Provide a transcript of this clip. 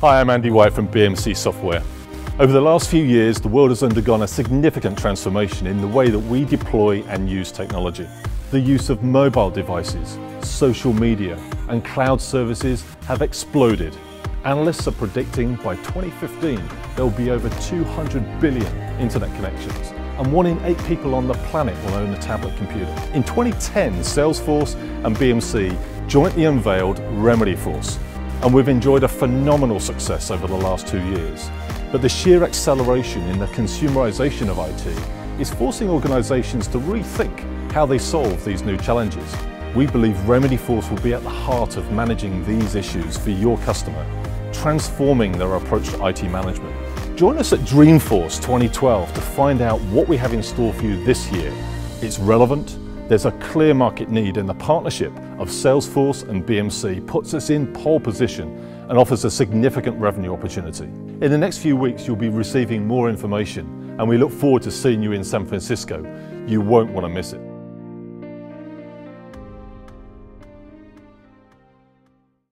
Hi, I'm Andy White from BMC Software. Over the last few years, the world has undergone a significant transformation in the way that we deploy and use technology. The use of mobile devices, social media and cloud services have exploded. Analysts are predicting by 2015 there will be over 200 billion internet connections and one in eight people on the planet will own a tablet computer. In 2010, Salesforce and BMC jointly unveiled Remedyforce, and we've enjoyed a phenomenal success over the last two years. But the sheer acceleration in the consumerization of IT is forcing organizations to rethink how they solve these new challenges. We believe Remedyforce will be at the heart of managing these issues for your customer, transforming their approach to IT management. Join us at Dreamforce 2012 to find out what we have in store for you this year. It's relevant, there's a clear market need and the partnership of Salesforce and BMC puts us in pole position and offers a significant revenue opportunity. In the next few weeks you'll be receiving more information and we look forward to seeing you in San Francisco. You won't want to miss it.